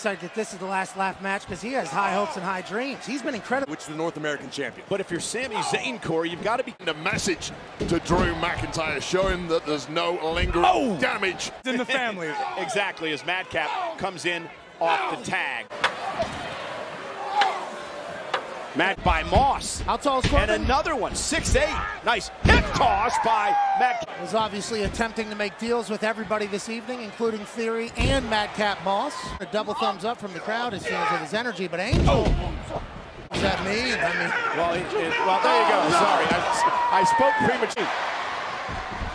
Excited that this is the last laugh match because he has high hopes and high dreams. He's been incredible. Which is the North American champion. But if you're Sami Zayn, Corey, you've got to be a message to Drew McIntyre showing that there's no lingering Oh! damage. in the family. exactly as Madcap comes in off the tag. Matt by Moss. How tall is And another one, 6'8". Nice hip toss by Matt. was obviously attempting to make deals with everybody this evening, including Theory and Madcap Moss. A double thumbs up from the crowd as feels with his energy, but Angel. Oh. Is that me? I mean, Well, it, it- well there you go. Oh. Sorry, I, I spoke premature.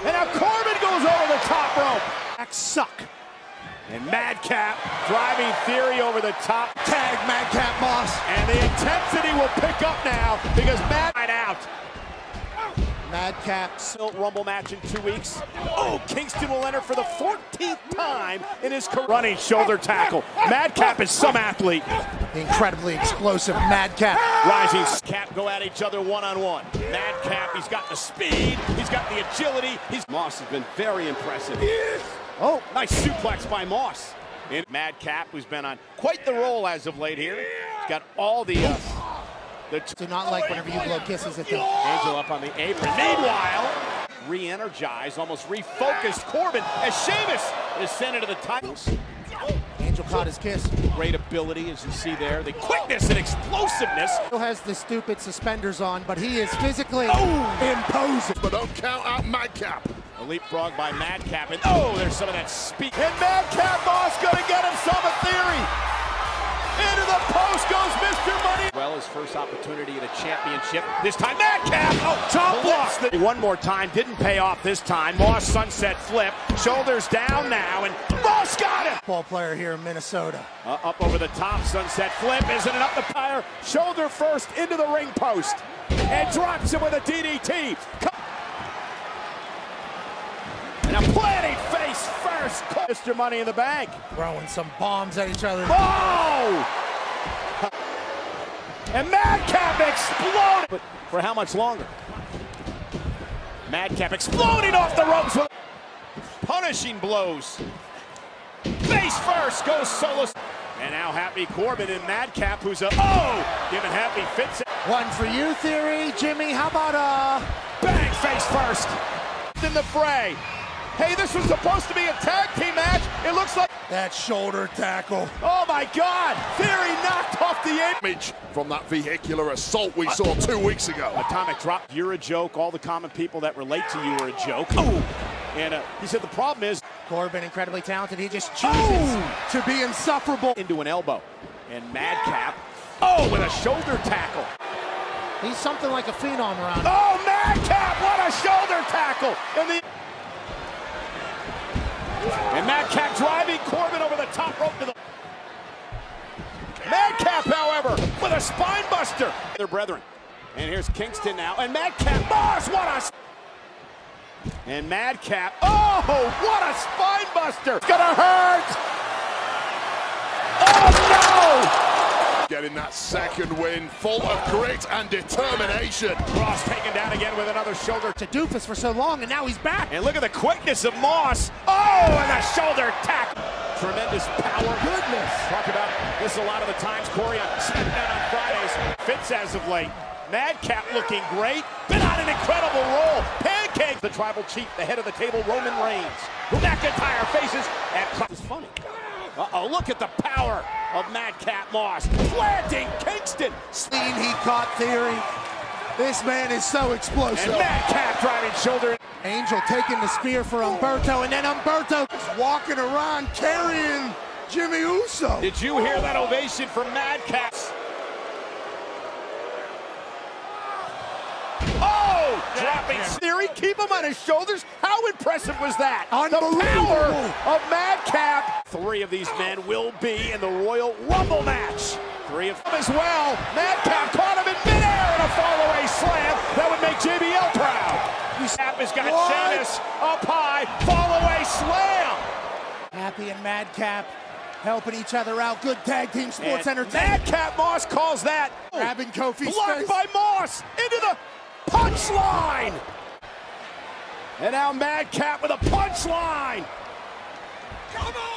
And now Corbin goes over the top rope. suck. And Madcap driving Theory over the top. Tag Madcap Moss. And the intensity will pick up now because Mad out. Madcap Still Rumble match in two weeks. Oh, Kingston will enter for the 14th time in his career. Running shoulder tackle. Madcap is some athlete. the incredibly explosive Madcap. Rising Cap go at each other one on one. Madcap, he's got the speed, he's got the agility. He's Moss has been very impressive. Oh, nice suplex by Moss. And Madcap, who's been on quite the roll as of late here. He's got all the uh, the Do not like whenever you blow kisses at them. Angel up on the apron. Meanwhile, re-energized, almost refocused Corbin as Sheamus is sent into the titles. Angel caught his kiss. Great ability, as you see there. The quickness and explosiveness. Still has the stupid suspenders on, but he is physically oh. imposing. But don't count out Madcap. A leapfrog by Madcap. And oh, there's some of that speed. And Madcap Moss gonna get himself a theory. Into the post goes Mr. Money. Well, his first opportunity at a championship. This time, Madcap. Oh, top block. One more time. Didn't pay off this time. Moss sunset flip. Shoulders down now. And Moss got him. Ball player here in Minnesota. Uh, up over the top, sunset flip, isn't it up the fire? Shoulder first into the ring post, and drops him with a DDT. Co- And a planting face first, Mr. Money in the Bank. Throwing some bombs at each other. Oh! And Madcap exploded. But for how much longer? Madcap exploding off the ropes with punishing blows. Face first goes solo. And now Happy Corbin and Madcap, who's a oh, giving Happy fits. One for you, Theory. Jimmy, how about uh Bang face first in the fray. Hey, this was supposed to be a tag team match. It looks like that shoulder tackle? oh my God, Theory knocked off the apron. Damage from that vehicular assault we saw two weeks ago. Atomic drop. You're a joke. All the common people that relate to you are a joke. Oh, and uh, he said the problem is Corbin incredibly talented. He just chooses Oh! to be insufferable. into an elbow, and Madcap. Oh, with a shoulder tackle. He's something like a phenom around. Oh, Madcap! What a shoulder tackle! And the and Madcap driving Corbin over the top rope to the. Madcap, however, with a spine buster. Their brethren. And here's Kingston now. And Madcap, Moss, what a. And Madcap, oh, what a spine buster! It's gonna hurt! Oh no. Getting that second win, full of grit and determination. no! Cross taken down again with another shoulder. To doofus for so long, and now he's back. And look at the quickness of Moss. Oh, shoulder tackle. Tremendous power. Goodness. Talk about this a lot of the times, Corey, on SmackDown on Fridays. Fits as of late. Madcap looking great. Been on an incredible roll. Pancake. The tribal chief, the head of the table, Roman Reigns. Who McIntyre faces at... It's funny. Uh-oh, look at the power of Madcap Moss. Planting Kingston. Clean, he caught Theory. This man is so And explosive. Madcap driving shoulder. Angel taking the spear for Humberto, and then Humberto is walking around carrying Jimmy Uso. Did you hear that ovation from Madcap? Oh, dropping Theory, keep him on his shoulders. How impressive was that? The Unbelievable. power of Madcap. Three of these men will be in the Royal Rumble match. Three of them as well. Madcap caught him in midair in a fallaway slam. That would make JBL proud. Madcap has got What? Up high. Fallaway slam. Happy and Madcap helping each other out. Good tag team sports And entertainment. Madcap Moss calls that. Grabbing Kofi's Blocked face. by Moss into the punchline. And now Madcap with a punchline. Come on!